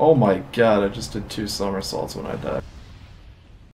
Oh my god, I just did two somersaults when I died.